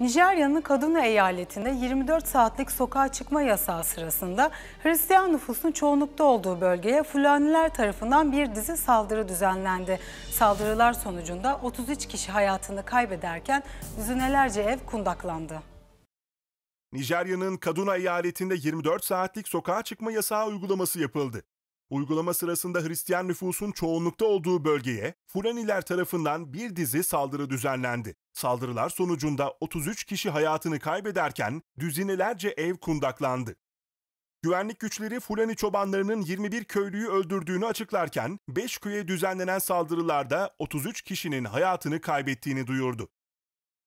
Nijerya'nın Kaduna eyaletinde 24 saatlik sokağa çıkma yasağı sırasında Hristiyan nüfusun çoğunlukta olduğu bölgeye Fulaniler tarafından bir dizi saldırı düzenlendi. Saldırılar sonucunda 33 kişi hayatını kaybederken düzinelerce ev kundaklandı. Nijerya'nın Kaduna eyaletinde 24 saatlik sokağa çıkma yasağı uygulaması yapıldı. Uygulama sırasında Hristiyan nüfusun çoğunlukta olduğu bölgeye Fulaniler tarafından bir dizi saldırı düzenlendi. Saldırılar sonucunda 33 kişi hayatını kaybederken düzinelerce ev kundaklandı. Güvenlik güçleri Fulani çobanlarının 21 köylüyü öldürdüğünü açıklarken 5 köye düzenlenen saldırılarda 33 kişinin hayatını kaybettiğini duyurdu.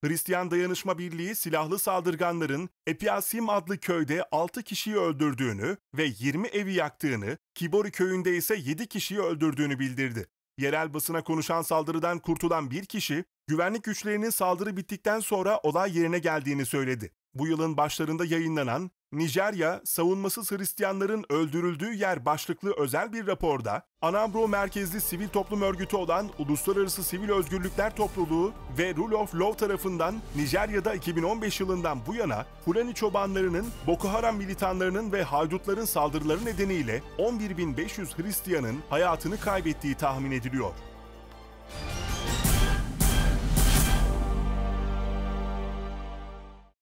Hristiyan Dayanışma Birliği silahlı saldırganların Epiasim adlı köyde 6 kişiyi öldürdüğünü ve 20 evi yaktığını, Kibori köyünde ise 7 kişiyi öldürdüğünü bildirdi. Yerel basına konuşan saldırıdan kurtulan bir kişi, güvenlik güçlerinin saldırı bittikten sonra olay yerine geldiğini söyledi. Bu yılın başlarında yayınlanan Nijerya, savunmasız Hristiyanların öldürüldüğü yer başlıklı özel bir raporda, Anambro merkezli sivil toplum örgütü olan Uluslararası Sivil Özgürlükler Topluluğu ve Rule of Law tarafından Nijerya'da 2015 yılından bu yana Fulani çobanlarının, Boko Haram militanlarının ve haydutların saldırıları nedeniyle 11.500 Hristiyanın hayatını kaybettiği tahmin ediliyor.